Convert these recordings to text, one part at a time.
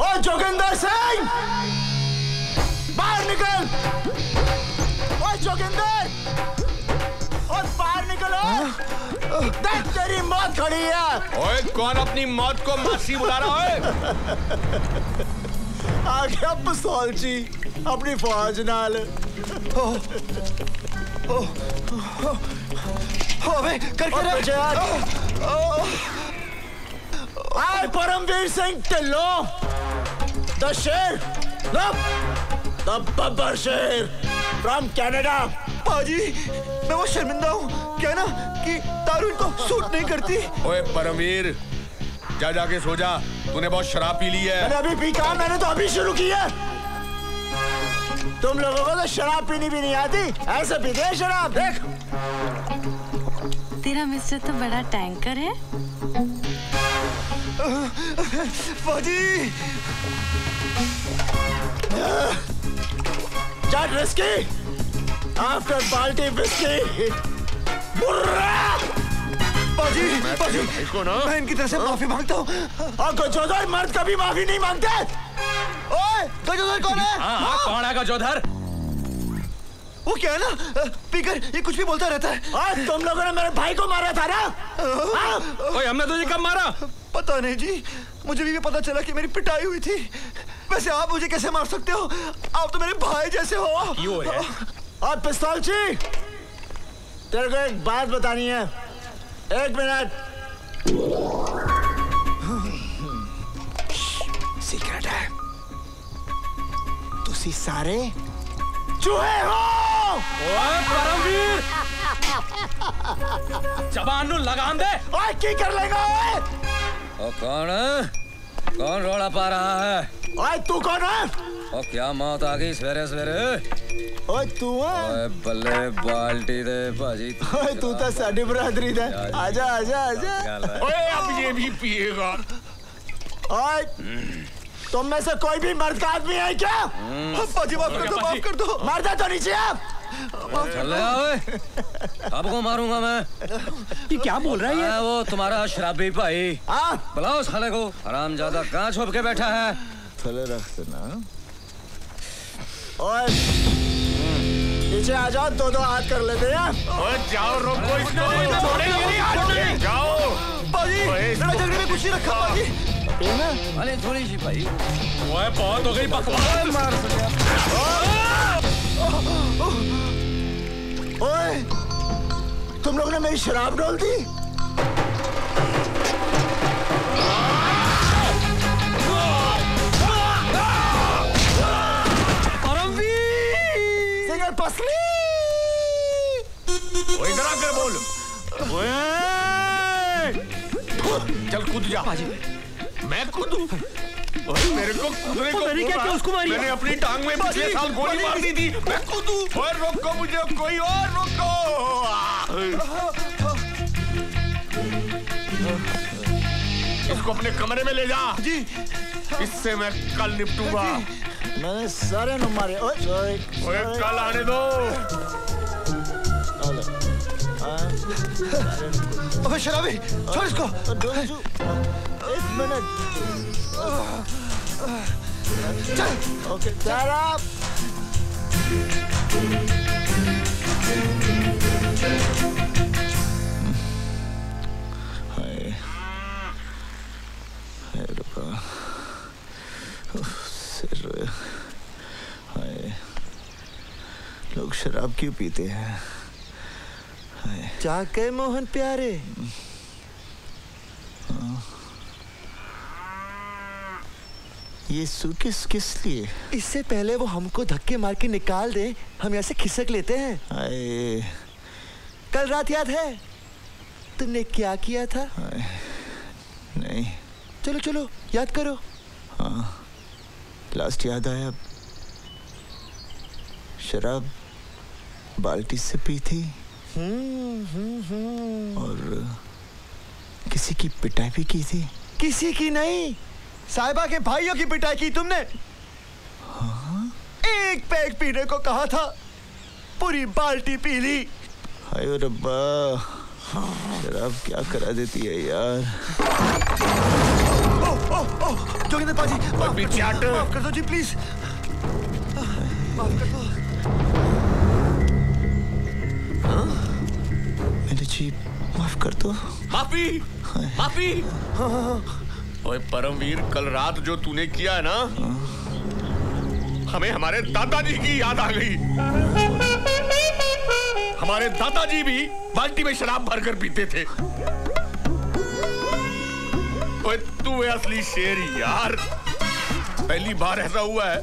ओ जोगिंदर सिंह बाहर निकल ओ जोगिंदर ओ बाहर निकल ओ देख तेरी मौत खड़ी है ओए कौन अपनी मौत को मासी बुला रहा है आ गया पिस्तौल जी अपनी फौज नाल अबे कर और पीछे हट। आए परमवीर सिंह ढिल्लो द शेर द द बब्बर शेर फ्रॉम कनाडा पाजी मैं वो शर्मिंदा हूँ। क्या ना कि दारू इनको सूट नहीं करती? ओए परमवीर जा जाके सो जा। तूने बहुत शराब पी ली है। मैंने अभी पी कहा मैंने तो अभी शुरू की है। तुम लोगों को तो शराब पीनी भी नहीं आती। ऐसे पीते हैं शराब। देख। तेरा मिस्टर तो बड़ा टैंकर है। पाजी Just risky. After balti whiskey. बुर्रा पाजी मैं पाजी ना मैं इनकी तरफ़ से माफ़ी माँगता हूँ। और गजोदर मर्द कभी माफ़ी नहीं मांगते! ओए गजोदर कौन है? हाँ हाँ कौन है गजोधर वो क्या है ना? पीकर ये कुछ भी बोलता रहता है। और तुम लोगों ने मेरे भाई को मारा था ना? हाँ? ओए हमने तुझे कब मारा? पता नहीं जी मुझे भी पता चला कि मेरी पिटाई हुई थी। वैसे आप मुझे कैसे मार सकते हो? आप तो मेरे भाई जैसे हो। क्यों है? और पिस्तौल जी तेरे को एक बात बतानी है। एक मिनट। सीक्रेट है। तुसी सारे चूहे हो। ओए परमवीर! जबान नु लगाम दे। और की कर लेगा ओए? ओ कौन? है कौन रोड़ा पा रहा है? ओए तू कौन है? ओ क्या मौत आ गई सवेरे सवेरे? ओए तू है? ओए बल्ले बाल्टी दे भाजी ओए तू तो साडी बरादरी दा। आजा आजा आजा। ओए अब ये भी पिएगा। ओए तुम में से कोई भी मर्द का आदमी है क्या? पाजी माफ़ कर दो माफ़ कर दो मर्द है तो नीचे आप चल आपको मारूँगा मैं। ये क्या बोल रहा मैं वो तुम्हारा शराबी भाई। हाँ बुलाओ साले को। आराम ज़्यादा कहाँ छुप के बैठा है? थले रख देना। ओए। नीचे आ जाओ दो दो हाथ कर लेते हैं। ओए जाओ रोको इसको जाओ। पाजी मेरा झगड़े में कुछ नहीं रखा पाजी अरे थोड़ी सी भाई। ओए बहुत हो गई बकवास। मार ओए तुम लोग ने मेरी शराब डोल दी? पसली! इधर आकर बोल। ओए! चल कूद जा। मैं कूदू? मेरे को कूदने को मैंने क्या। किया? उसको मारिए। मैंने अपनी टांग में पिछले साल गोली मार दी थी। मैं कूदू और रोको मुझे कोई और रोको। इसको अपने कमरे में ले जा। जी। इससे मैं कल निपटूँगा। मैंने सारे नु मारे ओए सॉरी ओए कल आने दो। अबे शराबी छोड़ इसको। एक मिनट चल ओके हाय। लोग शराब क्यों पीते हैं? जाके मोहन प्यारे। ये सूकिस किस लिए? इससे पहले वो हमको धक्के मार के निकाल दे हम यहाँ से खिसक लेते हैं। आए। कल रात याद है? तुमने क्या किया था? नहीं। चलो चलो याद करो। हाँ। लास्ट याद आया। शराब बाल्टी से पी थी। और किसी की पिटाई भी की थी? किसी की नहीं। साहिबा के भाइयों की पिटाई की तुमने। हाँ? एक पैक पीने को कहा था। पूरी बाल्टी पी ली। हाय रब्बा। शराब क्या करा देती है यार? ओह ओह जोगिंदर पाजी माफ़ कर दो जी प्लीज़। माफ़ कर दो। मैंने जी माफ़ कर दो। माफ़ी! माफ़ी! ओए परमवीर कल रात जो तूने किया है ना हमें हमारे दादाजी की याद आ गई। हमारे दादाजी भी बाल्टी में शराब भरकर पीते थे। ओए तू है असली शेर यार। पहली बार ऐसा हुआ है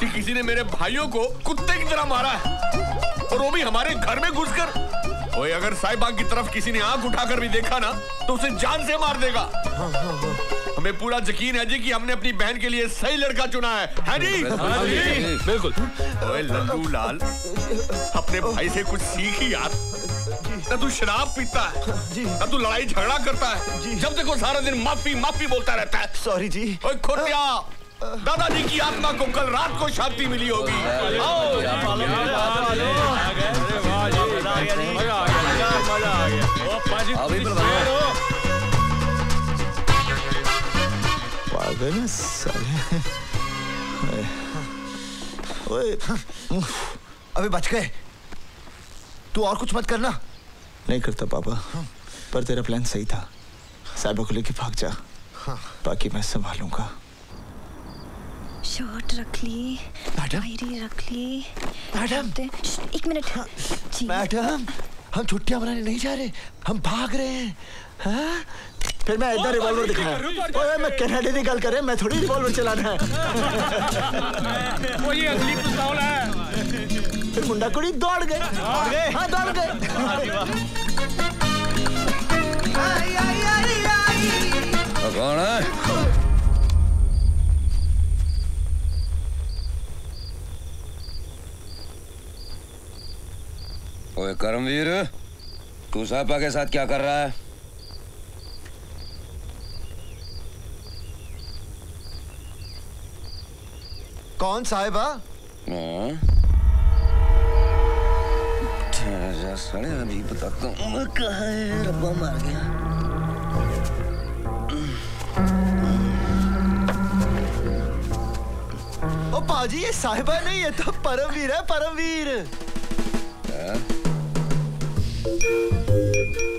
कि किसी ने मेरे भाइयों को कुत्ते की तरह मारा है और वो भी हमारे घर में घुसकर ओए अगर साहिबाग की तरफ़ किसी ने आँख उठाकर भी देखा ना तो उसे जान से मार देगा। हमें पूरा यकीन है जी कि हमने अपनी बहन के लिए सही लड़का चुना है। है जी? बिल्कुल। ओए लल्लू लाल अपने भाई से कुछ सीख ही यार। ना तू शराब पीता है ना तू लड़ाई झगड़ा करता है। जब देखो सारा दिन माफ़ी माफ़ी बोलता रहता है। सॉरी जी। ओए खोटिया दादाजी की आत्मा को कल रात को शांति मिली होगी। आओ। अभी पर पागल है साले ओए अबे बच गए तू और कुछ मत करना नहीं करता पापा पर तेरा प्लान सही था साहिबा को लेके भाग जा बाकी मैं संभालूँगा शर्ट रख ली मैडम? डायरी रख ली। मैडम? एक मिनट। जी। मैडम हम छुट्टियाँ मनाने नहीं जा रहे हम भाग रहे हैं हाँ? फिर मैं इधर रिवॉल्वर दिखाया। ओए मैं कनाडा की गल कर रहा मैं थोड़ी रिवॉल्वर चलाना है। वो ये असली पिस्तौल है। फिर मुंडा कुड़ी दौड़ गए। दौड़ गए हाँ दौड़ गए। कौन है ओए करमवीर तू साहबा के साथ क्या कर रहा है? कौन साहिबा? हाँ? अभी बताता हूँ मैं कहाँ है। रब्बा मार गया। ओ पाजी ये साहिबा नहीं है तो परमवीर है परमवीर। हाँ?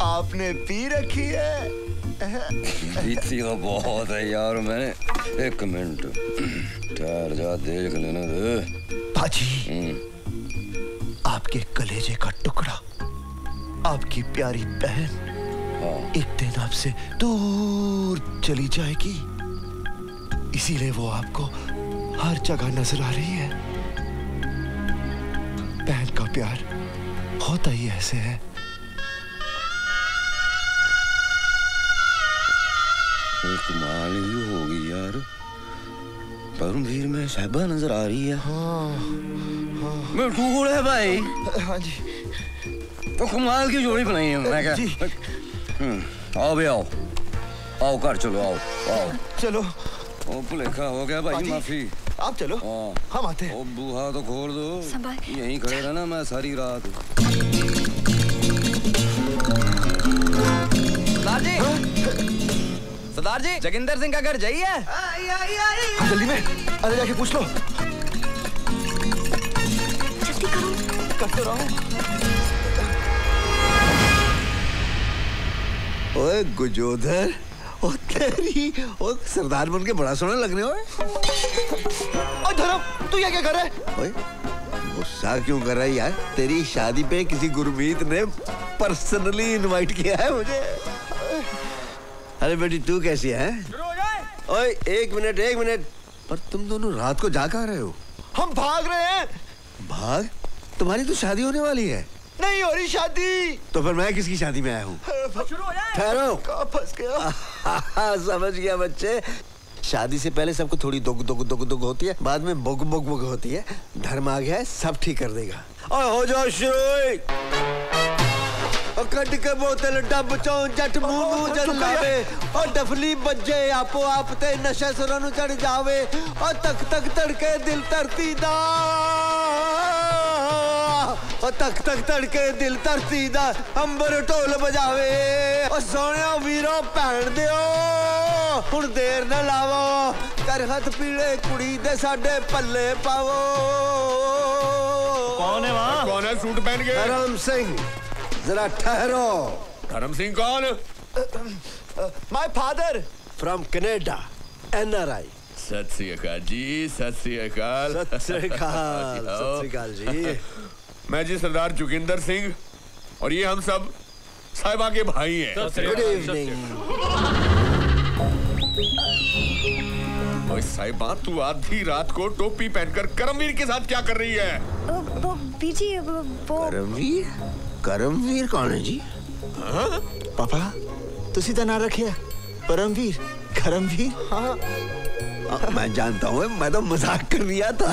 आपने पी रखी है? पीती तो बहुत है यार मैंने। एक मिनट। ठहर जा देख लेने दे पाजी हम्म, आपके कलेजे का टुकड़ा आपकी प्यारी बहन हाँ। एक दिन आपसे दूर चली जाएगी। इसीलिए वो आपको हर जगह नज़र आ रही है। बहन का प्यार होता ही ऐसे है। ये कमाल ही होगी यार। परमवीर में साहबा नज़र आ रही है। हाँ, हाँ। मैं टूड़ है भाई। हाँ जी। तो कमाल की जोड़ी बनाई है मैं क्या हम्म, आओ भी आओ। आओ कर चलो आओ आओ। चलो। ओ भुलेखा हो गया भाई माफ़ी। आप चलो। हाँ। हम आते हैं। ओ बूहा तो खोल दो। संभाल। यहीं खड़े रहना मैं सारी रात। सरदार जी। सरदार जी जगिंदर सिंह का घर जाइए हाँ। जल्दी में अरे जाके पूछ लो। जल्दी करो कर तो रहा हूँ। ओए गुजोधर ओ तेरी ओ सरदार बन के बड़ा सोना लग रहे हो धर्म तू यहाँ क्या कर रहा है? ओए गुस्सा क्यों कर रहा है यार? तेरी शादी पे किसी गुरमीत ने पर्सनली इनवाइट किया है मुझे। अरे बेटी तू कैसी है ओए एक मिनट एक मिनट। पर तुम दोनों रात को जा कहाँ रहे हो। हम भाग रहे हैं। भाग? तुम्हारी तो शादी होने वाली है। नहीं हो रही शादी। तो फिर मैं किसकी शादी में आया हूँ? ठहरो। फंस गया? समझ गया बच्चे। शादी से पहले सबको थोड़ी दुग दुग दुग दुग होती है। बाद में बुग बुग बुग होती है। धर्म आ गया है सब ठीक कर देगा। और हो जाओ शुरू। ਉਹ ਕੱਢ ਕੇ ਬੋਤਲ ਡੱਬ ਚੋਂ ਜੱਟ ਮੂੰਹ ਨੂੰ ਜਦ ਲਾਵੇ ਉਹ ਡਫਲੀ ਵੱਜੇ ਆਪੋ ਆਪ ਤੇ ਨਸ਼ਾ ਸੁਰਾਂ ਨੂੰ ਚੜ ਜਾਵੇ ਉਹ ਤੱਕ ਤੱਕ ਧੜਕੇ ਦਿਲ ਧਰਤੀ ਦਾ ਉਹ ਤੱਕ ਤੱਕ ਧੜਕੇ ਦਿਲ ਧਰਤੀ ਦਾ ਅੰਬਰ ਢੋਲ ਵਜਾਵੇ ਉਹ ਸੋਹਣਿਆ ਵੀਰੋ ਭੈਣ ਦਿਓ ਹੁਣ ਦੇਰ ਨਾ ਲਾਵੋ ਕਰ ਹੱਥ ਪੀੜੇ ਕੁੜੀ ਦੇ ਸਾਡੇ ਪੱਲੇ ਪਾਵੋ ਕੌਣ ਹੈ ਵਾਹ ਕੌਣ ਹੈ ਸੂਟ ਪਹਿਨ ਕੇ ਕਰਮ ਸਿੰਘ जरा ठहरो। धर्म सिंह कौन? My father from Canada NRI सत श्री अकाल जी सत श्री अकाल। सत श्री अकाल सत श्री अकाल जी। मैं जी सरदार जोगिंदर सिंह और ये हम सब साहिबा के भाई हैं। गुड इवनिंग ओए साहिबा तू आधी रात को टोपी पहनकर करमवीर के साथ क्या कर रही है? वो वीर वो वो- करमवीर कौन है जी? पापा तुसी तो ना रखे परमवीर करमवीर? हाँ। मैं जानता हूँ मैं तो मज़ाक कर दिया था।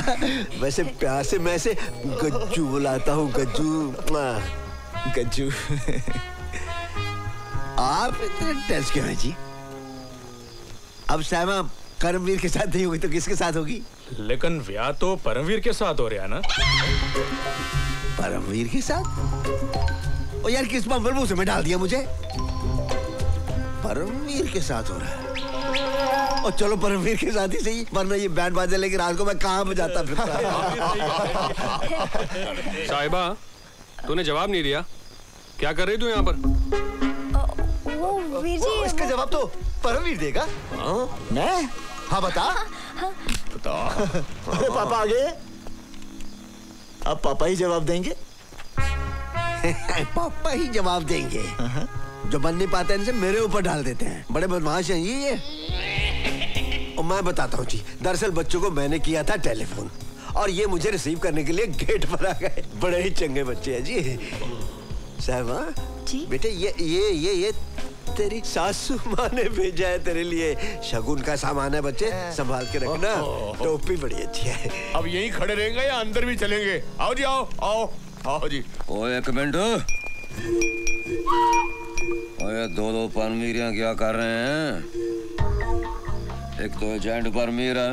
वैसे प्यार से मैं से गज्जू बुलाता हूँ गज्जू। हाँ। गज्जू। आप इतने टेंस क्यों हैं जी? अब सहमा करमवीर के साथ नहीं होगी तो किसके साथ होगी? लेकिन ब्याह तो परमवीर के साथ हो रहा है ना? परमवीर के साथ? ओ यार किस बम्बल से में डाल दिया मुझे? परमवीर के साथ हो रहा है। और चलो परमवीर के साथ ही सही वरना ये बैंड बाजा लेके रात को मैं कहाँ बजाता फिरता? साहिबा तूने जवाब नहीं दिया। क्या कर रही तू यहाँ पर? वो वीर जी इसका जवाब तो परमवीर देगा। मैं? हाँ बता। बता। अरे पापा आ गए अब पापा ही जवाब देंगे। पापा ही जवाब देंगे। जो बन नहीं पाते इनसे मेरे ऊपर डाल देते हैं। बड़े बदमाश हैं ये ये। और मैं बताता हूँ जी दरअसल बच्चों को मैंने किया था टेलीफोन। और ये मुझे रिसीव करने के लिए गेट पर आ गए। बड़े ही चंगे बच्चे हैं जी। साहबा जी? बेटे ये ये ये ये तेरी सासू माँ ने भेजा है तेरे लिए। शगुन का सामान है बच्चे संभाल के रखना। टोपी बड़ी अच्छी है। अब यहीं खड़े रहेंगे या अंदर भी चलेंगे? आओ जी आओ आओ आओ जी। ओए एक मिनट। ओए दो दो परमीरिया क्या कर रहे हैं? एक तो एजेंट परमीर है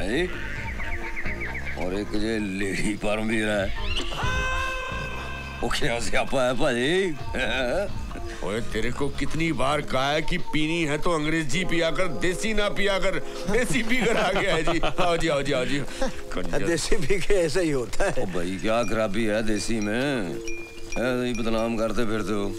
है? और एक ये लेडी परमीर है। वो क्या स्यापा है भाई? ओए तेरे को कितनी बार कहा है कि पीनी है तो अंग्रेज़ी पिया कर देसी ना पिया कर देसी पी कर आ गया है जी। आओ जी आओ जी आओ जी। देसी पी के ऐसा ही होता है। ओ भाई क्या खराबी है देसी में? ऐसे ही बदनाम करते फिरते हो।